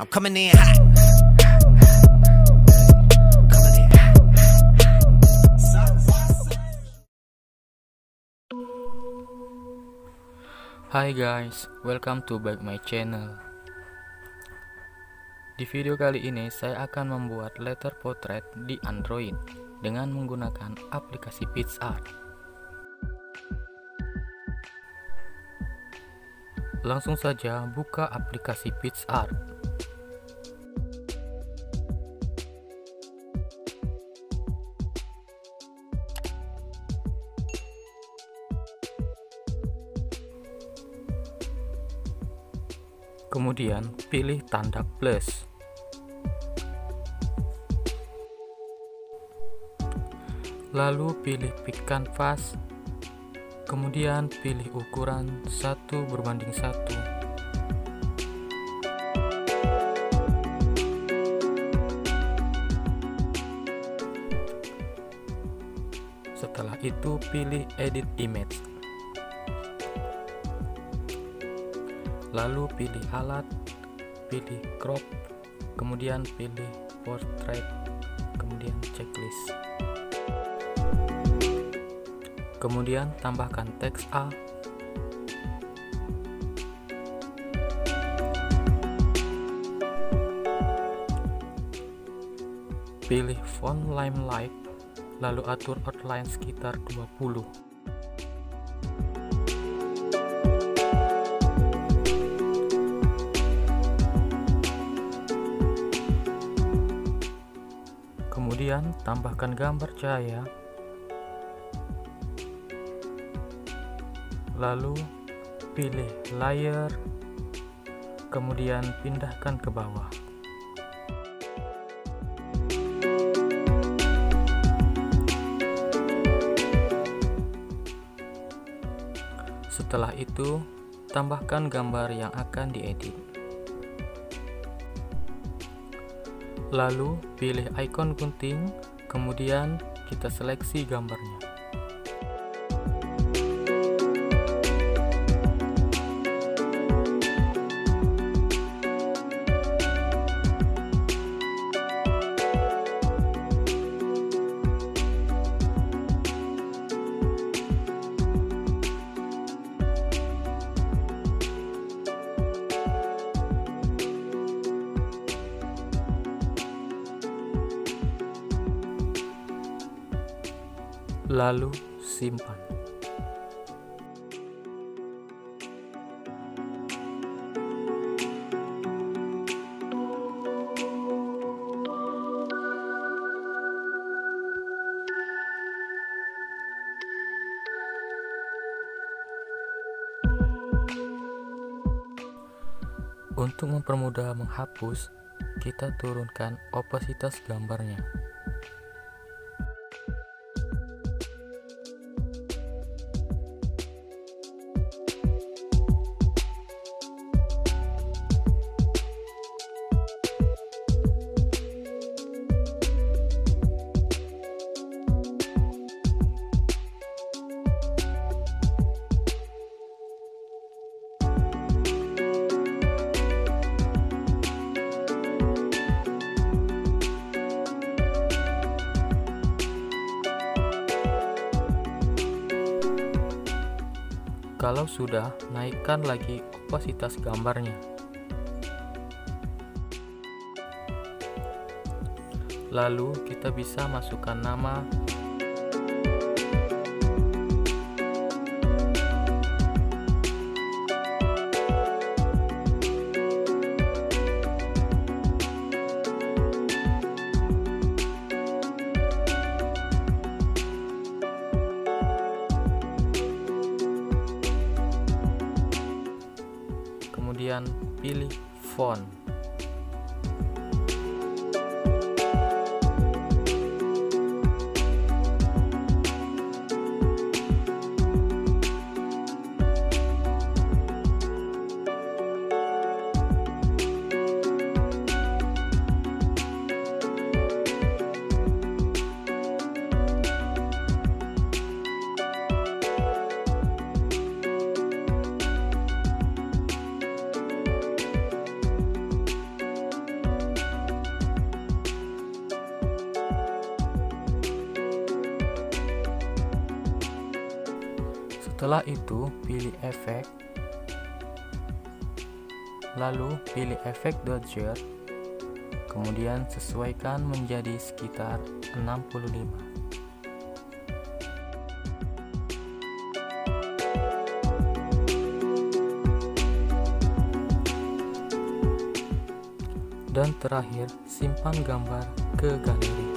I'm coming in hot. Hai guys, welcome to back my channel. Di video kali ini saya akan membuat letter portrait di Android dengan menggunakan aplikasi PixArt. Langsung saja buka aplikasi PixArt. Kemudian pilih tanda plus. Lalu pilih pick canvas. Kemudian pilih ukuran 1 berbanding 1. Setelah itu pilih edit image. Lalu pilih alat pilih crop kemudian pilih portrait kemudian checklist. Kemudian tambahkan teks A. Pilih font limelight lalu atur outline sekitar 20 Kemudian tambahkan gambar cahaya. Lalu pilih layer. Kemudian pindahkan ke bawah. Setelah itu, tambahkan gambar yang akan diedit. Lalu pilih icon gunting, kemudian kita seleksi gambarnya. Lalu simpan. Untuk mempermudah menghapus, kita turunkan opasitas gambarnya. Kalau sudah, naikkan lagi opasitas gambarnya. Lalu kita bisa masukkan nama kemudian pilih font. Setelah itu, pilih efek, lalu pilih efek dodger, kemudian sesuaikan menjadi sekitar 65. Dan terakhir, simpan gambar ke galeri.